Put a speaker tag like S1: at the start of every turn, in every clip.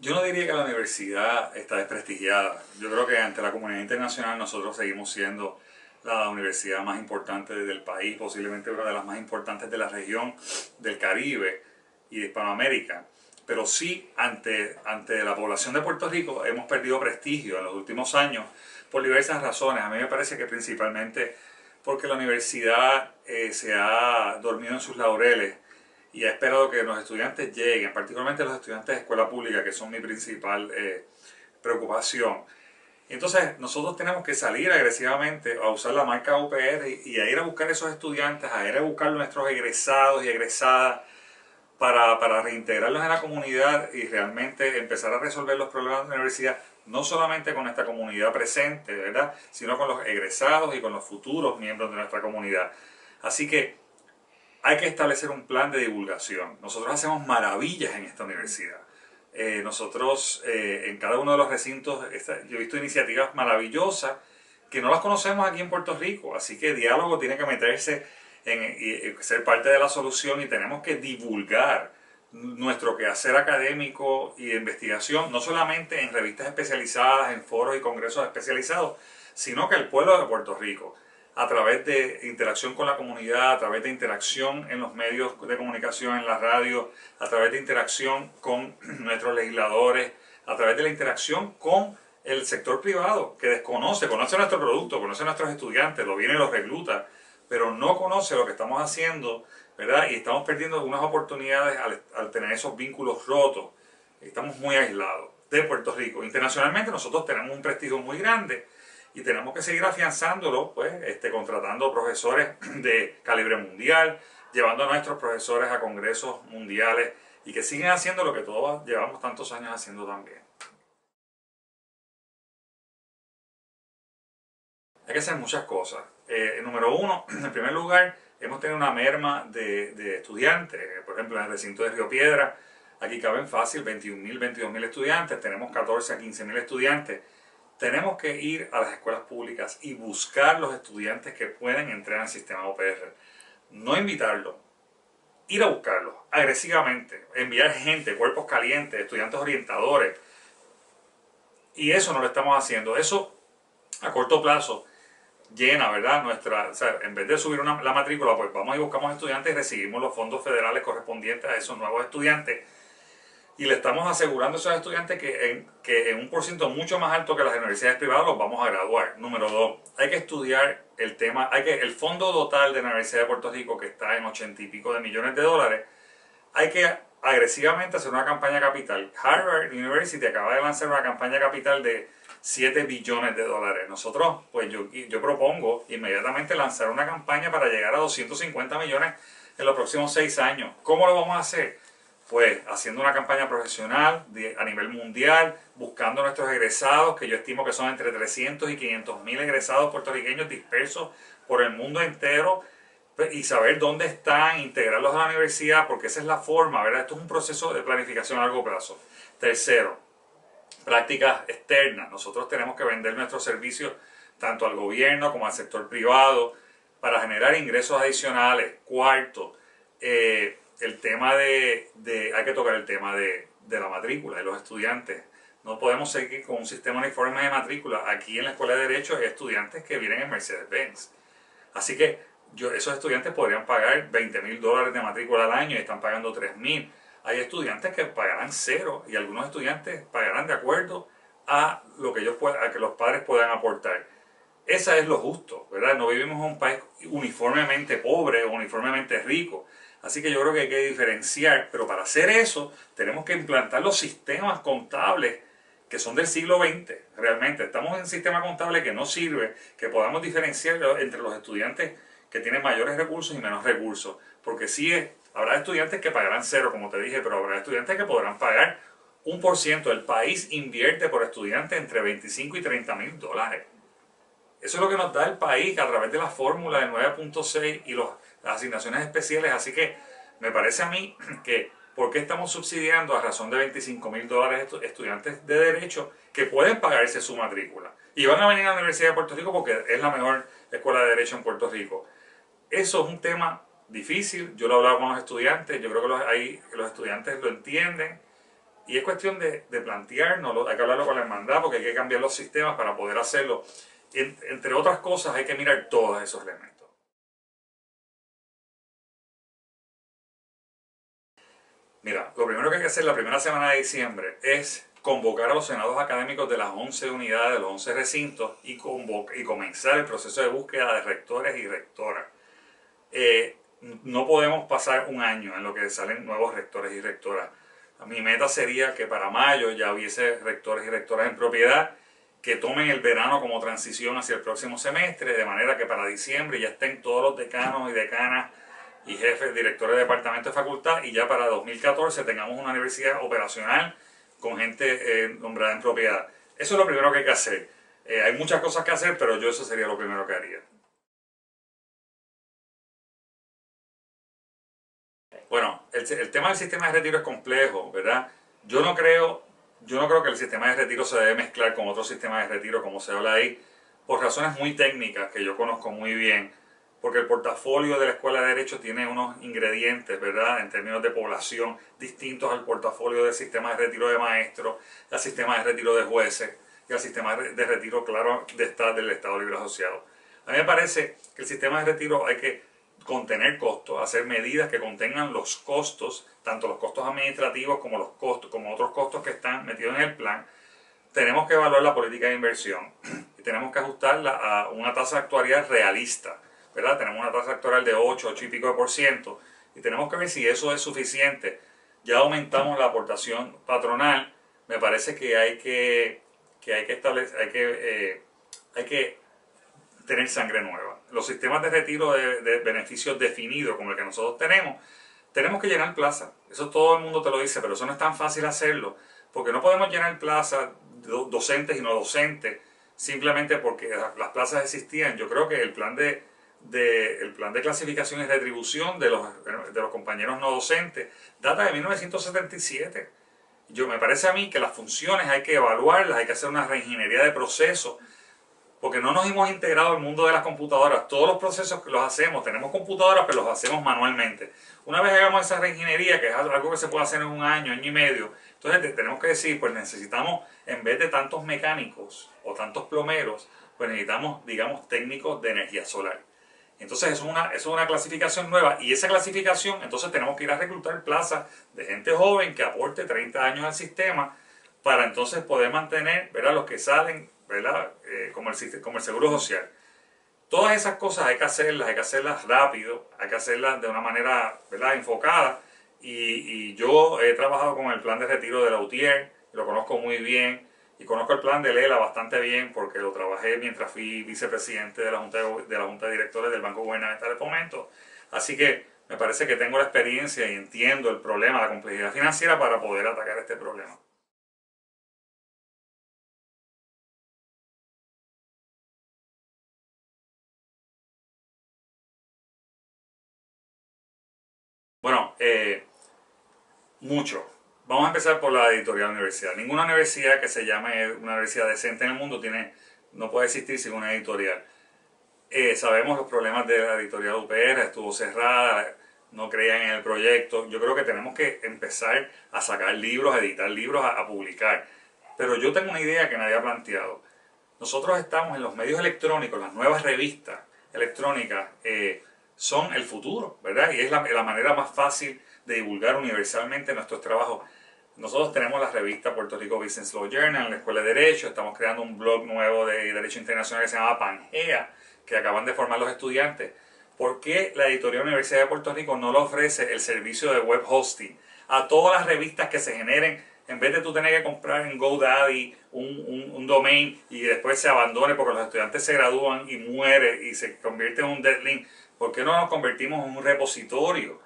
S1: Yo no diría que la universidad está desprestigiada. Yo creo que ante la comunidad internacional nosotros seguimos siendo la universidad más importante del país, posiblemente una de las más importantes de la región del Caribe y de Hispanoamérica. Pero sí, ante, ante la población de Puerto Rico hemos perdido prestigio en los últimos años por diversas razones. A mí me parece que principalmente porque la universidad eh, se ha dormido en sus laureles y ha esperado que los estudiantes lleguen, particularmente los estudiantes de escuela pública, que son mi principal eh, preocupación. Entonces, nosotros tenemos que salir agresivamente a usar la marca UPR y, a ir a buscar esos estudiantes, a ir a buscar nuestros egresados y egresadas para, para reintegrarlos en la comunidad y realmente empezar a resolver los problemas de la universidad, no solamente con esta comunidad presente, ¿verdad? Sino con los egresados y con los futuros miembros de nuestra comunidad. Así que hay que establecer un plan de divulgación. Nosotros hacemos maravillas en esta universidad. Eh, nosotros eh, en cada uno de los recintos, yo he visto iniciativas maravillosas que no las conocemos aquí en Puerto Rico, así que diálogo tiene que meterse en, y, ser parte de la solución y tenemos que divulgar nuestro quehacer académico y de investigación, no solamente en revistas especializadas, en foros y congresos especializados, sino que el pueblo de Puerto Rico, a través de interacción con la comunidad, a través de interacción en los medios de comunicación, en la radio, a través de interacción con nuestros legisladores, a través de la interacción con el sector privado, que desconoce, conoce nuestro producto, conoce a nuestros estudiantes, lo viene y los recluta, pero no conoce lo que estamos haciendo, ¿verdad? Y estamos perdiendo algunas oportunidades al, tener esos vínculos rotos. Estamos muy aislados de Puerto Rico. Internacionalmente nosotros tenemos un prestigio muy grande y tenemos que seguir afianzándolo, pues, este, contratando profesores de calibre mundial, llevando a nuestros profesores a congresos mundiales y que siguen haciendo lo que todos llevamos tantos años haciendo también. Hay que hacer muchas cosas. Eh, número uno, en primer lugar, hemos tenido una merma de, estudiantes. Por ejemplo, en el recinto de Río Piedra, aquí caben fácil 21.000, 22.000 estudiantes. Tenemos 14 a 15.000 estudiantes. Tenemos que ir a las escuelas públicas y buscar los estudiantes que pueden entrar al sistema OPR. No invitarlos, ir a buscarlos agresivamente, enviar gente, cuerpos calientes, estudiantes orientadores. Y eso no lo estamos haciendo. Eso a corto plazo llena, ¿verdad? Nuestra, o sea, en vez de subir una, la matrícula, pues vamos y buscamos estudiantes y recibimos los fondos federales correspondientes a esos nuevos estudiantes. Y le estamos asegurando a esos estudiantes que en, que en un porcentaje mucho más alto que las universidades privadas los vamos a graduar. Número dos, hay que estudiar el tema, hay que, el fondo total de la Universidad de Puerto Rico, que está en ochenta y pico de millones de dólares, hay que agresivamente hacer una campaña capital. Harvard University acaba de lanzar una campaña capital de 7 billones de dólares. Nosotros, pues yo, yo propongo inmediatamente lanzar una campaña para llegar a 250 millones en los próximos 6 años. ¿Cómo lo vamos a hacer? Pues haciendo una campaña profesional a nivel mundial, buscando nuestros egresados, que yo estimo que son entre 300 y 500 mil egresados puertorriqueños dispersos por el mundo entero, pues, y saber dónde están, integrarlos a la universidad, porque esa es la forma, ¿verdad? Esto es un proceso de planificación a largo plazo. Tercero, prácticas externas. Nosotros tenemos que vender nuestros servicios tanto al gobierno como al sector privado para generar ingresos adicionales. Cuarto, eh, el tema de, hay que tocar el tema de, la matrícula de los estudiantes. No podemos seguir con un sistema uniforme de matrícula. Aquí en la Escuela de Derecho hay estudiantes que vienen en Mercedes-Benz. Así que yo, esos estudiantes podrían pagar 20 mil dólares de matrícula al año y están pagando 3 mil hay estudiantes que pagarán cero y algunos estudiantes pagarán de acuerdo a lo que ellos a que los padres puedan aportar. Esa es lo justo, ¿verdad? No vivimos en un país uniformemente pobre o uniformemente rico. Así que yo creo que hay que diferenciar, pero para hacer eso tenemos que implantar los sistemas contables que son del siglo XX. Realmente estamos en un sistema contable que no sirve, que podamos diferenciar entre los estudiantes que tienen mayores recursos y menos recursos. Porque sí es Habrá estudiantes que pagarán cero, como te dije, pero habrá estudiantes que podrán pagar un por ciento. El país invierte por estudiante entre 25 y 30 mil dólares. Eso es lo que nos da el país a través de la fórmula de 9.6 y las asignaciones especiales. Así que me parece a mí que ¿por qué estamos subsidiando a razón de 25 mil dólares estudiantes de derecho que pueden pagarse su matrícula? Y van a venir a la Universidad de Puerto Rico porque es la mejor escuela de derecho en Puerto Rico. Eso es un tema difícil, yo lo he hablado con los estudiantes, yo creo que los, ahí, los estudiantes lo entienden Y es cuestión de, de plantearnos, hay que hablarlo con la hermandad porque hay que cambiar los sistemas para poder hacerlo. entre otras cosas, hay que mirar todos esos elementos. Mira, lo primero que hay que hacer la primera semana de diciembre es convocar a los senados académicos de las 11 unidades, de los 11 recintos y, y comenzar el proceso de búsqueda de rectores y rectoras. Eh, no podemos pasar un año en lo que salen nuevos rectores y rectoras. Mi meta sería que para mayo ya hubiese rectores y rectoras en propiedad que tomen el verano como transición hacia el próximo semestre, de manera que para diciembre ya estén todos los decanos y decanas y jefes, directores de departamento de facultad y ya para 2014 tengamos una universidad operacional con gente eh, nombrada en propiedad. Eso es lo primero que hay que hacer. Eh, hay muchas cosas que hacer, pero yo eso sería lo primero que haría. Bueno, el, el, tema del sistema de retiro es complejo, ¿verdad? Yo no creo, yo no creo que el sistema de retiro se debe mezclar con otro sistema de retiro como se habla ahí, por razones muy técnicas que yo conozco muy bien porque el portafolio de la Escuela de Derecho tiene unos ingredientes, ¿verdad?, en términos de población, distintos al portafolio del sistema de retiro de maestros, al sistema de retiro de jueces y al sistema de retiro, claro, de estado, del Estado Libre Asociado. A mí me parece que el sistema de retiro hay que contener costos, hacer medidas que contengan los costos, tanto los costos administrativos como los costos, como otros costos que están metidos en el plan. Tenemos que evaluar la política de inversión y tenemos que ajustarla a una tasa actuarial realista Tenemos una tasa actual de 8, 8 y pico de por ciento y tenemos que ver si eso es suficiente. Ya aumentamos la aportación patronal, me parece que hay que, que hay que establecer, hay que, eh, hay que tener sangre nueva. Los sistemas de retiro de, de, beneficios definidos como el que nosotros tenemos, tenemos que llenar plaza. Eso todo el mundo te lo dice, pero eso no es tan fácil hacerlo, porque no podemos llenar plaza docentes y no docentes simplemente porque las plazas existían. Yo creo que el plan de del plan de clasificación y retribución de los, de los compañeros no docentes data de 1977. Yo, me parece a mí que las funciones hay que evaluarlas, hay que hacer una reingeniería de procesos, porque no nos hemos integrado al mundo de las computadoras. Todos los procesos que los hacemos, tenemos computadoras, pero los hacemos manualmente. Una vez hagamos esa reingeniería, que es algo que se puede hacer en un año, año y medio, entonces tenemos que decir, pues necesitamos, en vez de tantos mecánicos o tantos plomeros, pues necesitamos, digamos, técnicos de energía solar. Entonces es una, es una clasificación nueva y esa clasificación entonces tenemos que ir a reclutar plazas de gente joven que aporte 30 años al sistema para entonces poder mantener ¿verdad? los que salen ¿verdad? Eh, como, el, como el seguro social. Todas esas cosas hay que hacerlas, hay que hacerlas rápido, hay que hacerlas de una manera ¿verdad? enfocada y, y yo he trabajado con el plan de retiro de la UTIER, lo conozco muy bien y conozco el plan de Lela bastante bien porque lo trabajé mientras fui vicepresidente de la Junta de, la Junta de Directores del Banco Gubernamental de Fomento. Así que me parece que tengo la experiencia y entiendo el problema, la complejidad financiera para poder atacar este problema. Bueno, eh, mucho. Vamos a empezar por la editorial universidad. Ninguna universidad que se llame una universidad decente en el mundo tiene, no puede existir sin una editorial. Eh, sabemos los problemas de la editorial UPR, estuvo cerrada, no creían en el proyecto. Yo creo que tenemos que empezar a sacar libros, a editar libros, a, publicar. Pero yo tengo una idea que nadie ha planteado. Nosotros estamos en los medios electrónicos, las nuevas revistas electrónicas eh, son el futuro, ¿verdad? Y es la, la manera más fácil de divulgar universalmente nuestros trabajos. Nosotros tenemos la revista Puerto Rico Business Law Journal, la Escuela de Derecho, estamos creando un blog nuevo de Derecho Internacional que se llama Pangea, que acaban de formar los estudiantes. ¿Por qué la Editorial Universidad de Puerto Rico no le ofrece el servicio de web hosting a todas las revistas que se generen? En vez de tú tener que comprar en GoDaddy un, un, un domain y después se abandone porque los estudiantes se gradúan y muere y se convierte en un dead link, ¿por qué no nos convertimos en un repositorio?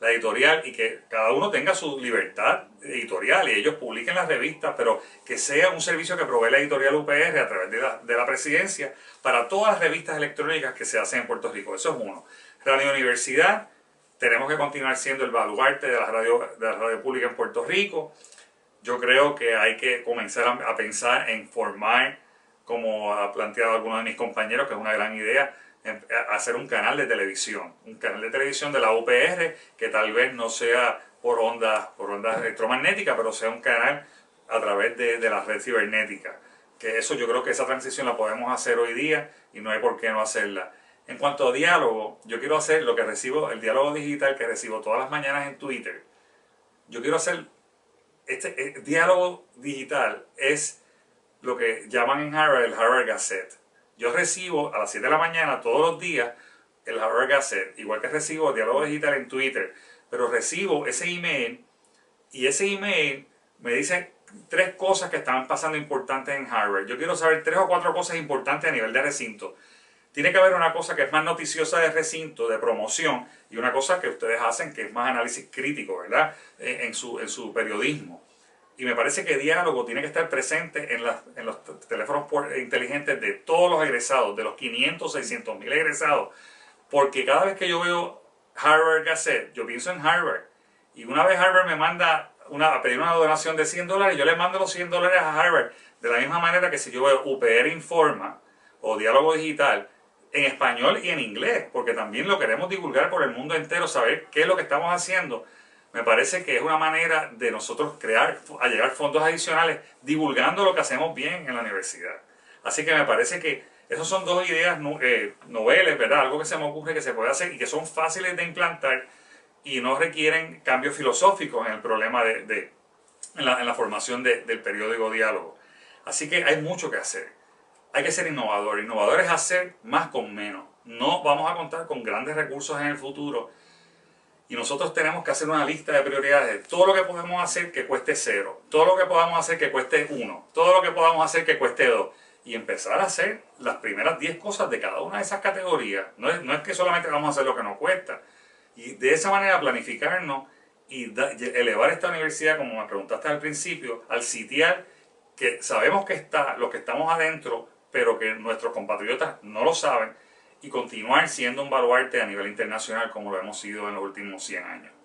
S1: La editorial y que cada uno tenga su libertad editorial y ellos publiquen las revistas, pero que sea un servicio que provee la editorial UPR a través de la, de la presidencia para todas las revistas electrónicas que se hacen en Puerto Rico. Eso es uno. Radio Universidad, tenemos que continuar siendo el baluarte de la radio, de la radio pública en Puerto Rico. Yo creo que hay que comenzar a, a pensar en formar, como ha planteado algunos de mis compañeros, que es una gran idea, hacer un canal de televisión, un canal de televisión de la UPR que tal vez no sea por ondas, por ondas electromagnéticas, pero sea un canal a través de, de la red cibernética. Que eso yo creo que esa transición la podemos hacer hoy día y no hay por qué no hacerla. En cuanto a diálogo, yo quiero hacer lo que recibo, el diálogo digital que recibo todas las mañanas en Twitter. Yo quiero hacer, este eh, diálogo digital es lo que llaman en Harvard el Harvard Gazette. Yo recibo a las 7 de la mañana todos los días el Harvard Gazette, igual que recibo el diálogo digital en Twitter, pero recibo ese email y ese email me dice tres cosas que están pasando importantes en Harvard. Yo quiero saber tres o cuatro cosas importantes a nivel de recinto. Tiene que haber una cosa que es más noticiosa de recinto, de promoción, y una cosa que ustedes hacen que es más análisis crítico, ¿verdad? Eh, en su, en su periodismo. Y me parece que diálogo tiene que estar presente en, en los teléfonos inteligentes de todos los egresados, de los 500, 600 mil egresados, porque cada vez que yo veo Harvard Gazette, yo pienso en Harvard. Y una vez Harvard me manda una, a pedir una donación de 100 dólares, yo le mando los 100 dólares a Harvard. De la misma manera que si yo veo UPR Informa o Diálogo Digital en español y en inglés, porque también lo queremos divulgar por el mundo entero, saber qué es lo que estamos haciendo. Me parece que es una manera de nosotros crear, llegar fondos adicionales, divulgando lo que hacemos bien en la universidad. Así que me parece que esas son dos ideas eh, noveles, ¿verdad? Algo que se me ocurre que se puede hacer y que son fáciles de implantar y no requieren cambios filosóficos en el problema de, en, la, formación del periódico Diálogo. Así que hay mucho que hacer. Hay que ser innovador. Innovador es hacer más con menos. No vamos a contar con grandes recursos en el futuro. Y nosotros tenemos que hacer una lista de prioridades de todo lo que podemos hacer que cueste cero, todo lo que podamos hacer que cueste uno, todo lo que podamos hacer que cueste dos y empezar a hacer las primeras 10 cosas de cada una de esas categorías. No es, no es que solamente vamos a hacer lo que nos cuesta. Y de esa manera planificarnos y elevar esta universidad, como me preguntaste al principio, al sitial que sabemos que está, los que estamos adentro, pero que nuestros compatriotas no lo saben, y continuar siendo un baluarte a nivel internacional como lo hemos sido en los últimos 100 años.